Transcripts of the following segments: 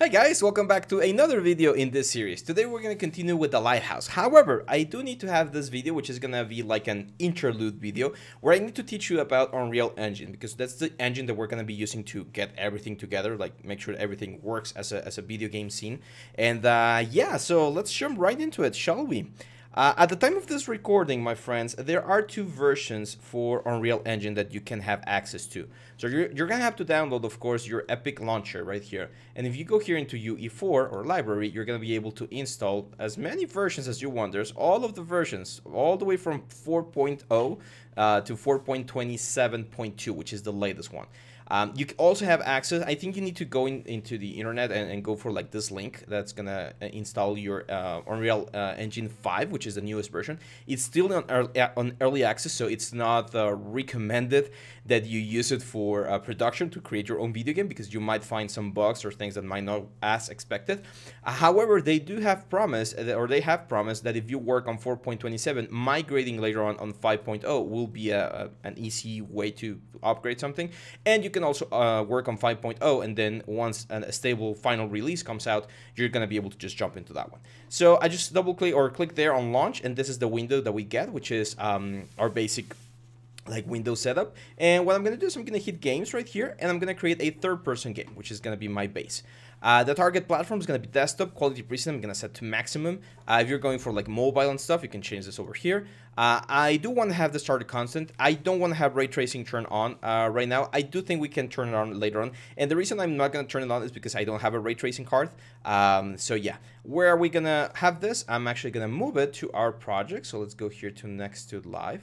Hi guys, welcome back to another video in this series. Today we're going to continue with the lighthouse. However, I do need to have this video which is going to be like an interlude video where I need to teach you about Unreal Engine because that's the engine that we're going to be using to get everything together, like make sure everything works as a, as a video game scene. And uh, yeah, so let's jump right into it, shall we? Uh, at the time of this recording, my friends, there are two versions for Unreal Engine that you can have access to. So you're, you're going to have to download, of course, your Epic Launcher right here. And if you go here into UE4 or library, you're going to be able to install as many versions as you want. There's all of the versions, all the way from 4.0 uh, to 4.27.2, which is the latest one. Um, you also have access. I think you need to go in, into the internet and, and, go for like this link that's gonna uh, install your uh, Unreal uh, Engine 5, which is the newest version. It's still on early, on early access, so it's not uh, recommended that you use it for uh, production to create your own video game because you might find some bugs or things that might not as expected. Uh, however, they do have promise or they have promised that if you work on 4.27, migrating later on on 5.0 will be a, a, an easy way to upgrade something, and you can also uh, work on 5.0 and then once a stable final release comes out, you're going to be able to just jump into that one. So I just double click or click there on launch and this is the window that we get, which is um, our basic like Windows setup. And what I'm going to do is I'm going to hit games right here and I'm going to create a third person game, which is going to be my base. Uh, the target platform is going to be desktop quality preset. I'm going to set to maximum. Uh, if you're going for like mobile and stuff, you can change this over here. Uh, I do want to have the starter content. I don't want to have ray tracing turned on uh, right now. I do think we can turn it on later on. And the reason I'm not going to turn it on is because I don't have a ray tracing card. Um, so yeah, where are we going to have this? I'm actually going to move it to our project. So let's go here to Nexttut live.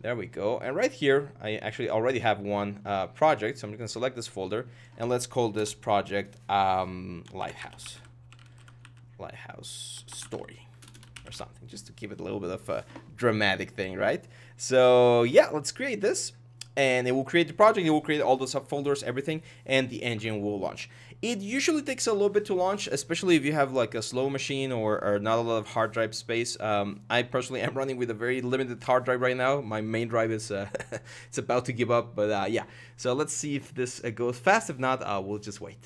There we go. And right here, I actually already have one uh, project. So I'm going to select this folder and let's call this project um, Lighthouse. Lighthouse Story or something, just to give it a little bit of a dramatic thing, right? So yeah, let's create this and it will create the project, it will create all the subfolders, everything, and the engine will launch. It usually takes a little bit to launch, especially if you have like a slow machine or, or not a lot of hard drive space. Um, I personally am running with a very limited hard drive right now. My main drive is uh, it's about to give up, but uh, yeah. So let's see if this uh, goes fast. If not, uh, we'll just wait.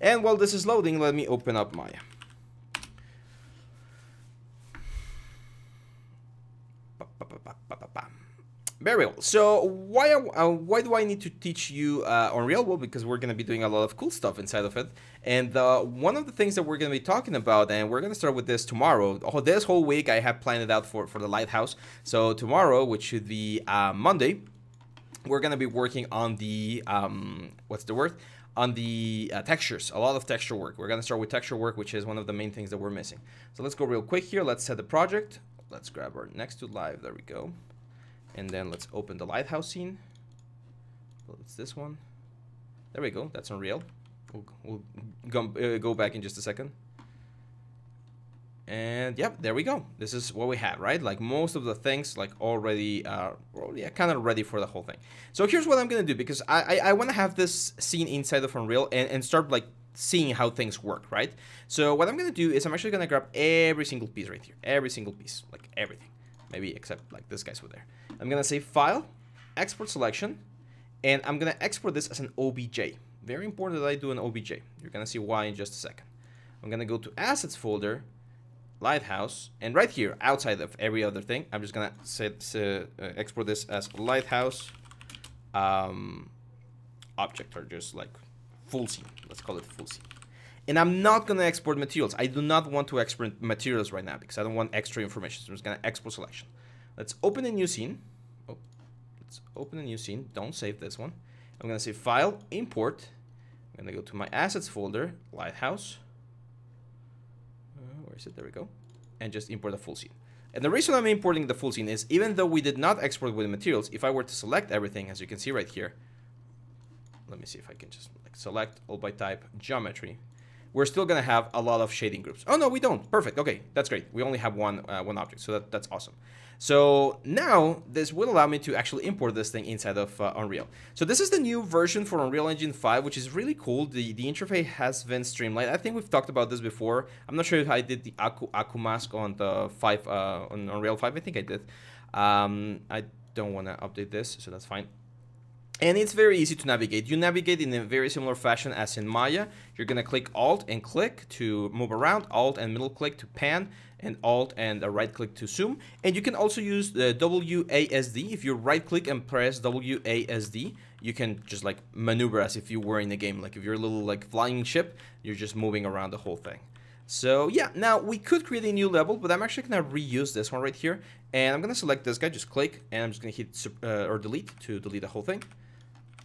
And while this is loading, let me open up Maya. Very well. So why uh, why do I need to teach you uh, Unreal? Well, because we're going to be doing a lot of cool stuff inside of it. And uh, one of the things that we're going to be talking about, and we're going to start with this tomorrow. Oh, this whole week I have planned it out for, for the Lighthouse. So tomorrow, which should be uh, Monday, we're going to be working on the, um, what's the word? On the uh, textures, a lot of texture work. We're going to start with texture work, which is one of the main things that we're missing. So let's go real quick here. Let's set the project. Let's grab our Nexttut live. There we go. And then let's open the lighthouse scene. It's this one. There we go. That's Unreal. We'll, we'll go, uh, go back in just a second. And yep, there we go. This is what we had, right? Like most of the things like already, uh, yeah, kind of ready for the whole thing. So here's what I'm to do because I, I, I want to have this scene inside of Unreal and, and start like seeing how things work, right? So what I'm to do is I'm actually to grab every single piece right here. Every single piece, like everything. Maybe except like this guy's over there. I'm gonna say File, Export Selection, and I'm gonna export this as an OBJ. Very important that I do an OBJ. You're gonna see why in just a second. I'm gonna go to Assets folder, Lighthouse, and right here, outside of every other thing, I'm just gonna set, uh, export this as Lighthouse um, object, or just like full scene. Let's call it full scene. And I'm not gonna export materials. I do not want to export materials right now because I don't want extra information. So I'm just gonna export selection. Let's open a new scene. Oh, let's open a new scene. Don't save this one. I'm going to say File, Import. I'm going to go to my Assets folder, Lighthouse. Uh, where is it? There we go. And just import the full scene. And the reason I'm importing the full scene is even though we did not export with the materials, if I were to select everything, as you can see right here, let me see if I can just like select all by type geometry we're still gonna have a lot of shading groups. Oh no, we don't. Perfect. Okay, that's great. We only have one uh, one object, so that, that's awesome. So now this will allow me to actually import this thing inside of uh, Unreal. So this is the new version for Unreal Engine 5, which is really cool. The the interface has been streamlined. I think we've talked about this before. I'm not sure if I did the Aku Aku mask on the five uh, on Unreal 5. I think I did. Um, I don't want to update this, so that's fine. And it's very easy to navigate. You navigate in a very similar fashion as in Maya. You're gonna click Alt and click to move around, Alt and middle click to pan, and Alt and a right click to zoom. And you can also use the WASD. If you right click and press WASD, you can just like maneuver as if you were in the game. Like if you're a little like flying ship, you're just moving around the whole thing. So yeah, now we could create a new level, but I'm actually gonna reuse this one right here. And I'm gonna select this guy, just click, and I'm just gonna hit uh, or delete to delete the whole thing.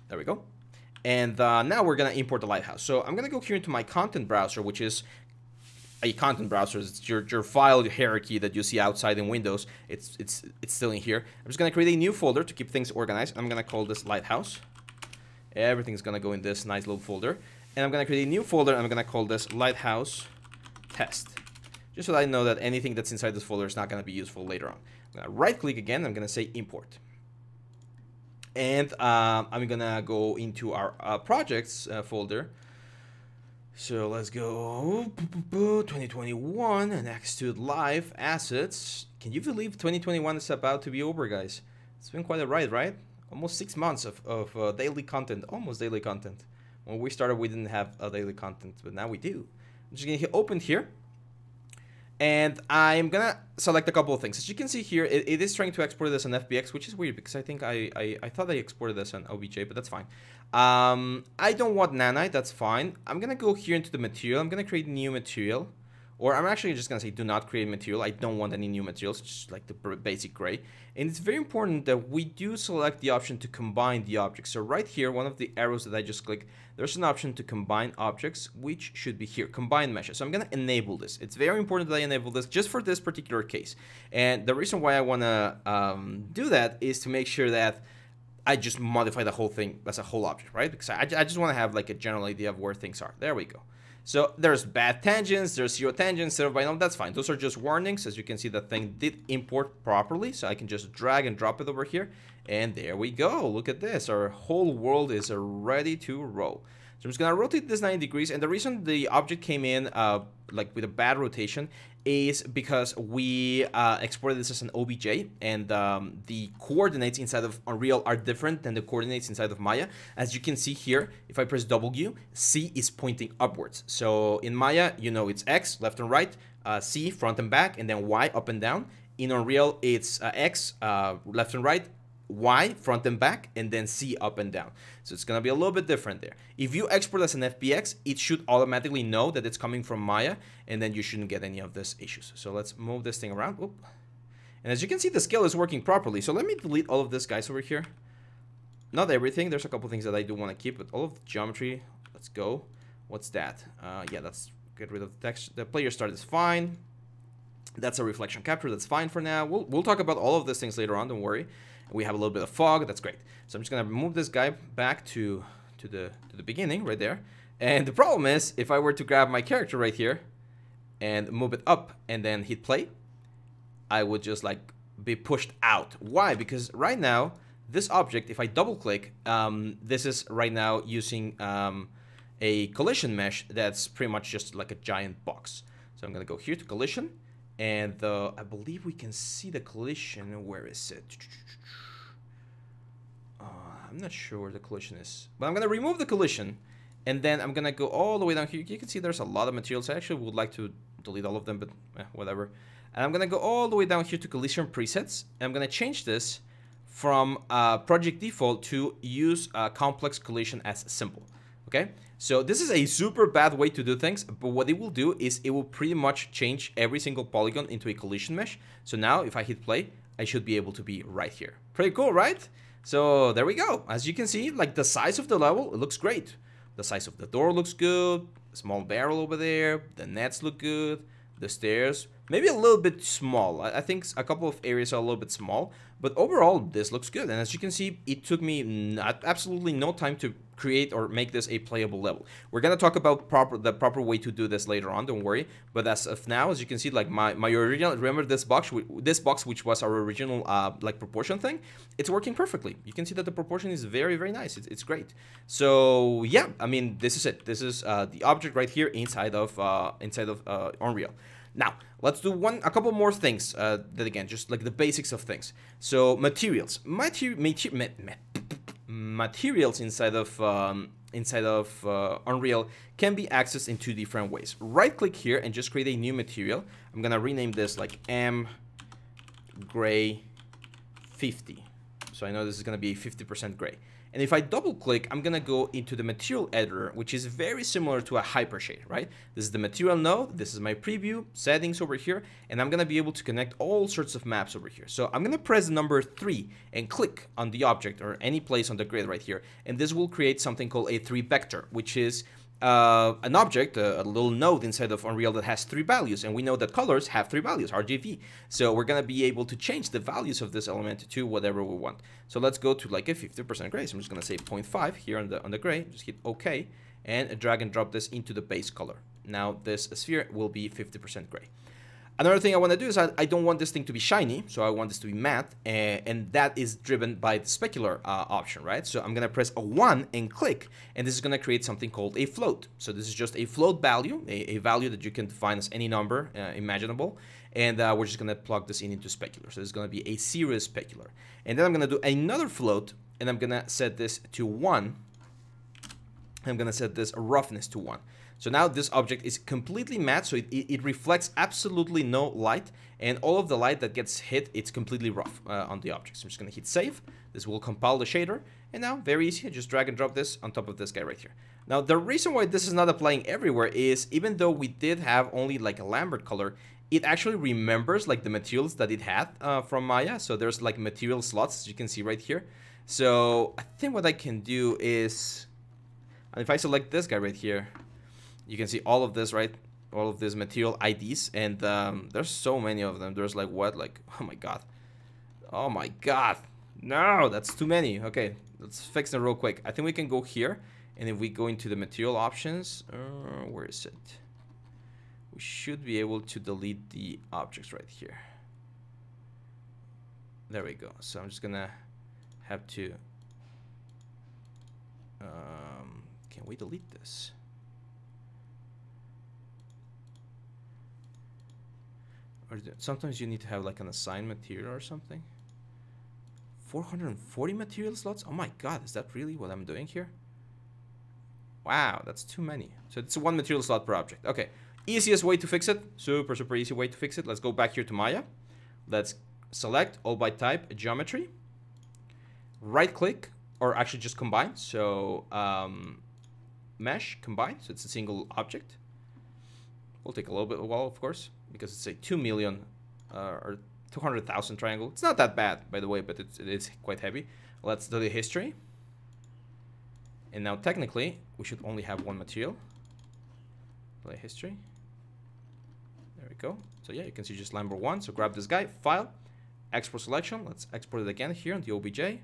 There we go. And uh, now we're going to import the Lighthouse. So I'm going to go here into my content browser, which is a content browser. It's your, your file hierarchy that you see outside in Windows. It's, it's, it's still in here. I'm just going to create a new folder to keep things organized. I'm going to call this Lighthouse. Everything's going to go in this nice little folder. And I'm going to create a new folder. I'm going to call this Lighthouse Test. Just so that I know that anything that's inside this folder is not going to be useful later on. I'm going to right click again. I'm going to say import and um, I'm gonna go into our uh, projects uh, folder. So let's go 2021 and Xtude Live assets. Can you believe 2021 is about to be over, guys? It's been quite a ride, right? Almost six months of, of uh, daily content, almost daily content. When we started, we didn't have a daily content, but now we do. I'm just gonna hit open here and I'm gonna select a couple of things. As you can see here, it, it is trying to export this on FBX, which is weird because I think I, I, I thought I exported this on OBJ, but that's fine. Um, I don't want nanite, that's fine. I'm gonna go here into the material. I'm gonna create new material. Or I'm actually just to say do not create material. I don't want any new materials, just like the basic gray. And it's very important that we do select the option to combine the objects. So right here, one of the arrows that I just clicked, there's an option to combine objects, which should be here, combine meshes. So I'm to enable this. It's very important that I enable this just for this particular case. And the reason why I want to um, do that is to make sure that I just modify the whole thing as a whole object, right? Because I, I just want to have like a general idea of where things are. There we go. So there's bad tangents, there's zero tangents, zero binom, that's fine. Those are just warnings. As you can see, the thing did import properly. So I can just drag and drop it over here. And there we go. Look at this. Our whole world is ready to roll. So I'm just to rotate this 90 degrees. And the reason the object came in uh, like with a bad rotation is because we uh, exported this as an OBJ and um, the coordinates inside of Unreal are different than the coordinates inside of Maya. As you can see here, if I press W, Z is pointing upwards. So in Maya, you know it's X, left and right, uh, Z, front and back, and then Y, up and down. In Unreal, it's uh, X, uh, left and right, Y, front and back, and then Z up and down. So it's going to be a little bit different there. If you export as an FBX, it should automatically know that it's coming from Maya, and then you shouldn't get any of these issues. So let's move this thing around. Oop. And as you can see, the scale is working properly. So let me delete all of this guys over here. Not everything. There's a couple things that I do want to keep, but all of the geometry, let's go. What's that? Uh, yeah, let's get rid of the text. The player start is fine. That's a reflection capture. That's fine for now. We'll, we'll talk about all of these things later on. Don't worry. We have a little bit of fog. That's great. So I'm just to move this guy back to, to, the, to the beginning right there. And the problem is, if I were to grab my character right here and move it up and then hit play, I would just like be pushed out. Why? Because right now, this object, if I double click, um, this is right now using um, a collision mesh that's pretty much just like a giant box. So I'm to go here to collision and I believe we can see the collision. Where is it? Uh, I'm not sure where the collision is. But I'm going to remove the collision. And then I'm going to go all the way down here. You can see there's a lot of materials. I actually would like to delete all of them, but eh, whatever. And I'm going to go all the way down here to collision presets. And I'm going to change this from uh, project default to use uh, complex collision as simple. Okay, so this is a super bad way to do things, but what it will do is it will pretty much change every single polygon into a collision mesh. So now if I hit play, I should be able to be right here. Pretty cool, right? So there we go. As you can see, like the size of the level, it looks great. The size of the door looks good. Small barrel over there. The nets look good. The stairs, maybe a little bit small. I, think a couple of areas are a little bit small, but overall, this looks good. And as you can see, it took me absolutely no time to create or make this a playable level. We're gonna talk about proper the proper way to do this later on. Don't worry. But as of now, as you can see, like my my original remember this box this box which was our original uh, like proportion thing, it's working perfectly. You can see that the proportion is very very nice. It's, it's great. So yeah, I mean this is it. This is uh, the object right here inside of uh, inside of uh, Unreal. Now, let's do one, a couple more things, uh, that again, just like the basics of things. So, materials. Mater, mater, materials inside of um, inside of uh, Unreal can be accessed in two different ways. Right click here and just create a new material. I'm gonna rename this like M gray 50. So I know this is gonna be 50% gray. And if I double click, I'm gonna go into the material editor, which is very similar to a hypershade, right? This is the material node, this is my preview, settings over here, and I'm gonna be able to connect all sorts of maps over here. So I'm gonna press number three and click on the object or any place on the grid right here, and this will create something called a three vector, which is uh, an object, a, a, little node inside of Unreal that has three values, and we know that colors have three values, RGB. So we're gonna be able to change the values of this element to whatever we want. So let's go to like a 50% gray. So I'm just gonna say 0.5 here on the on the gray. Just hit OK, and drag and drop this into the base color. Now this sphere will be 50% gray. Another thing I want to do is I, I, don't want this thing to be shiny, so I want this to be matte, and, and that is driven by the specular uh, option, right? So I'm going to press a 1 and click, and this is going to create something called a float. So this is just a float value, a, a value that you can define as any number uh, imaginable, and uh, we're just going to plug this in into specular. So it's going to be a serious specular. And then I'm going to do another float, and I'm going to set this to 1. I'm going to set this roughness to 1. So now this object is completely matte, so it, it, reflects absolutely no light, and all of the light that gets hit, it's completely rough uh, on the object. So I'm just gonna hit save. This will compile the shader, and now, very easy, just drag and drop this on top of this guy right here. Now, the reason why this is not applying everywhere is, even though we did have only like a Lambert color, it actually remembers like the materials that it had uh, from Maya. So there's like material slots, as you can see right here. So I think what I can do is, if I select this guy right here, you can see all of this, right? All of these material IDs, and um, there's so many of them. There's like what? Like, oh my god. Oh my god. No, that's too many. Okay, let's fix them real quick. I think we can go here, and if we go into the material options, uh, where is it? We should be able to delete the objects right here. There we go. So I'm just gonna have to. Um, can we delete this? Or sometimes you need to have like an assigned material or something. 440 material slots? Oh my god, is that really what I'm doing here? Wow, that's too many. So it's one material slot per object. Okay, easiest way to fix it. Super, super easy way to fix it. Let's go back here to Maya. Let's select all by type geometry. Right click, or actually just combine. So um, mesh, combine, so it's a single object. Will take a little bit of while, of course because it's a 2 million uh, or 200,000 triangle. It's not that bad, by the way, but it's, it is quite heavy. Let's do the history. And now technically, we should only have one material. Play history. There we go. So yeah, you can see just Lambert 1. So grab this guy, file, export selection. Let's export it again here on the OBJ.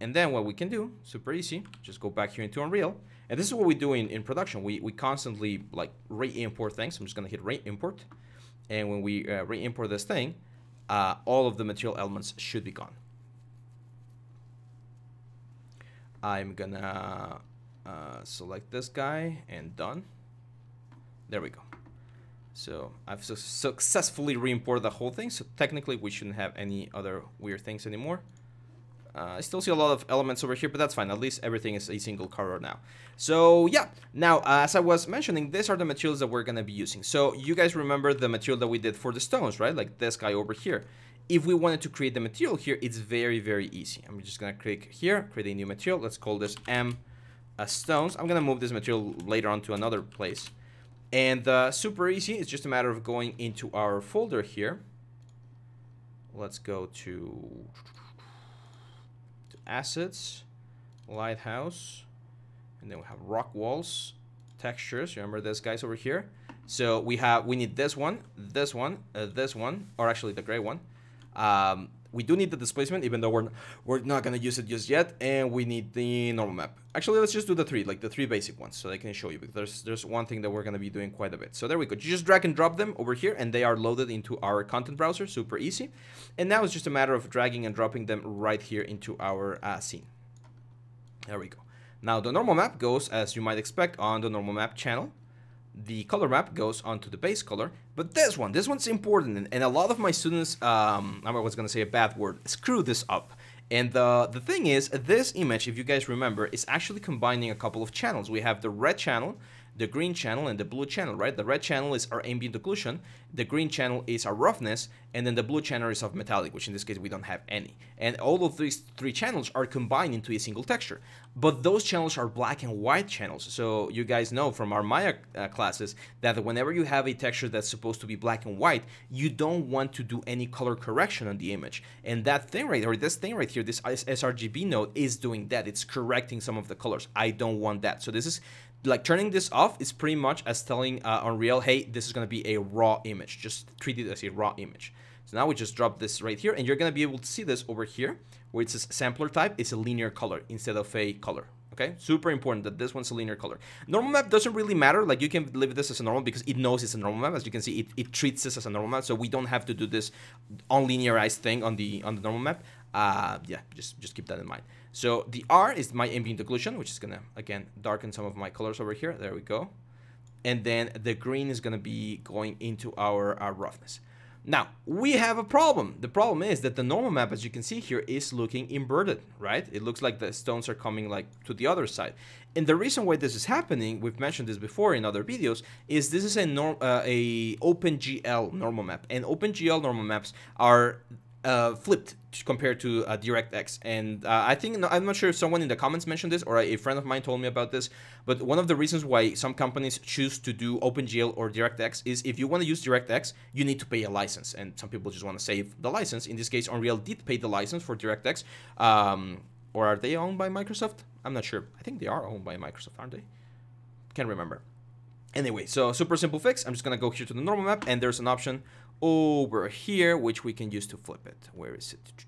And then what we can do, super easy, just go back here into Unreal. And this is what we do in, in production. We, we constantly like re-import things. I'm just gonna hit re-import. And when we uh, re-import this thing, uh, all of the material elements should be gone. I'm gonna uh, select this guy and done. There we go. So I've su successfully re-imported the whole thing. So technically we shouldn't have any other weird things anymore. Uh, I still see a lot of elements over here, but that's fine. At least everything is a single color now. So yeah, now uh, as I was mentioning, these are the materials that we're going to be using. So you guys remember the material that we did for the stones, right? Like this guy over here. If we wanted to create the material here, it's very, very easy. I'm just going to click here, create a new material. Let's call this M uh, stones. I'm going to move this material later on to another place. And uh, super easy. It's just a matter of going into our folder here. Let's go to assets, lighthouse, and then we have rock walls, textures. Remember this guys over here? So we have we need this one, this one, uh, this one, or actually the gray one. Um, we do need the displacement, even though we're we're not gonna use it just yet, and we need the normal map. Actually, let's just do the three, like the three basic ones, so I can show you. Because there's there's one thing that we're gonna be doing quite a bit. So there we go. You just drag and drop them over here, and they are loaded into our content browser, super easy. And now it's just a matter of dragging and dropping them right here into our uh, scene. There we go. Now the normal map goes, as you might expect, on the normal map channel the color map goes onto the base color. But this one, this one's important, and, a lot of my students, um, I was gonna say a bad word, screw this up. And the, the thing is, this image, if you guys remember, is actually combining a couple of channels. We have the red channel, the green channel and the blue channel, right? The red channel is our ambient occlusion, the green channel is our roughness, and then the blue channel is of metallic, which in this case we don't have any. And all of these three channels are combined into a single texture. But those channels are black and white channels. So you guys know from our Maya uh, classes that whenever you have a texture that's supposed to be black and white, you don't want to do any color correction on the image. And that thing right, or this thing right here, this sRGB node is doing that. It's correcting some of the colors. I don't want that. So this is like turning this off is pretty much as telling uh, Unreal, hey, this is going to be a raw image. Just treat it as a raw image. So now we just drop this right here and you're going to be able to see this over here where it says sampler type is a linear color instead of a color. Okay, super important that this one's a linear color. Normal map doesn't really matter. Like you can leave this as a normal because it knows it's a normal map. As you can see, it, it treats this as a normal map. So we don't have to do this unlinearized thing on the on the normal map. Uh, yeah, just just keep that in mind. So the R is my ambient occlusion, which is gonna, again, darken some of my colors over here. There we go. And then the green is gonna be going into our, our roughness. Now, we have a problem. The problem is that the normal map, as you can see here, is looking inverted, right? It looks like the stones are coming like to the other side. And the reason why this is happening, we've mentioned this before in other videos, is this is a norm, uh, a OpenGL normal map. And OpenGL normal maps are uh, flipped compared to uh, DirectX. And uh, I think, I'm not sure if someone in the comments mentioned this or a friend of mine told me about this, but one of the reasons why some companies choose to do OpenGL or DirectX is if you want to use DirectX, you need to pay a license. And some people just want to save the license. In this case, Unreal did pay the license for DirectX. Um, or are they owned by Microsoft? I'm not sure. I think they are owned by Microsoft, aren't they? Can't remember. Anyway, so super simple fix. I'm just going to go here to the normal map and there's an option over here, which we can use to flip it. Where is it?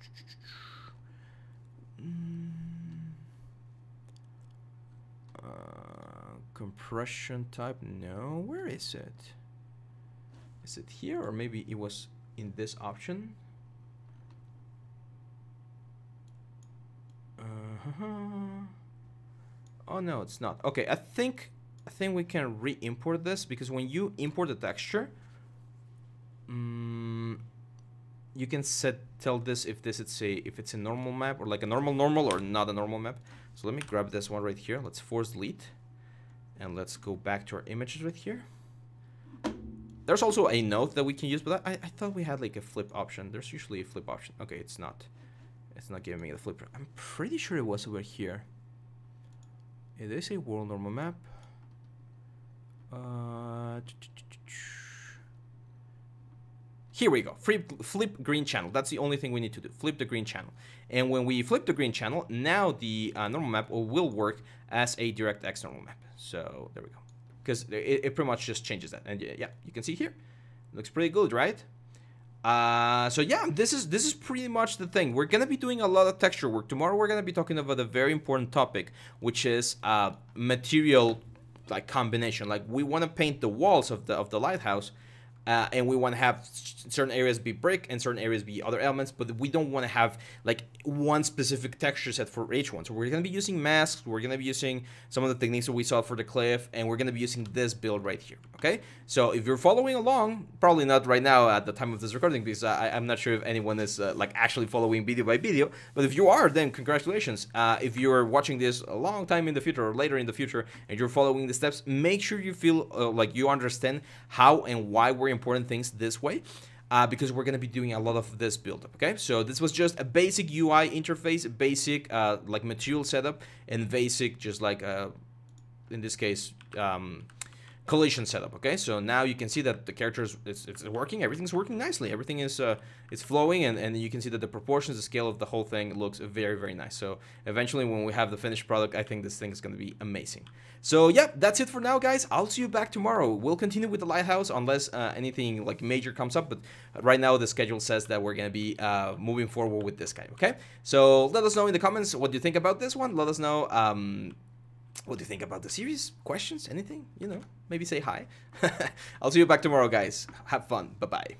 Uh, compression type, no, where is it? Is it here or maybe it was in this option? Uh -huh. Oh no, it's not. Okay, I think I think we can re-import this because when you import the texture, you can set tell this if this it's a if it's a normal map or like a normal normal or not a normal map. So let me grab this one right here. Let's force delete. And let's go back to our images right here. There's also a note that we can use, but I, I thought we had like a flip option. There's usually a flip option. Okay, it's not. It's not giving me the flip. I'm pretty sure it was over here. It is a world normal map. Uh, here we go, flip, flip green channel. That's the only thing we need to do, flip the green channel. And when we flip the green channel, now the uh, normal map will work as a DirectX normal map. So there we go. Because it, it, pretty much just changes that. And yeah, you can see here, looks pretty good, right? Uh, so yeah, this is this is pretty much the thing. We're gonna be doing a lot of texture work. Tomorrow we're gonna be talking about a very important topic, which is uh, material like combination. Like we want to paint the walls of the of the lighthouse, uh, and we want to have certain areas be brick and certain areas be other elements, but we don't want to have like one specific texture set for each one. So we're going to be using masks, we're going to be using some of the techniques that we saw for the cliff, and we're going to be using this build right here, okay? So if you're following along, probably not right now at the time of this recording, because I, am not sure if anyone is uh, like actually following video by video, but if you are, then congratulations. Uh, if you're watching this a long time in the future or later in the future, and you're following the steps, make sure you feel uh, like you understand how and why we're important things this way uh, because we're going to be doing a lot of this buildup, okay? So this was just a basic UI interface, basic uh, like material setup, and basic just like, uh, in this case, um, collision setup, okay? So now you can see that the characters, it's, it's working, everything's working nicely, everything is uh, it's flowing, and, and you can see that the proportions, the scale of the whole thing looks very, very nice. So eventually when we have the finished product, I think this thing is going to be amazing. So yeah, that's it for now, guys. I'll see you back tomorrow. We'll continue with the lighthouse unless uh, anything like major comes up, but right now the schedule says that we're going to be uh, moving forward with this guy, okay? So let us know in the comments what you think about this one. Let us know um, what do you think about the series? Questions? Anything? You know, maybe say hi. I'll see you back tomorrow, guys. Have fun. Bye-bye.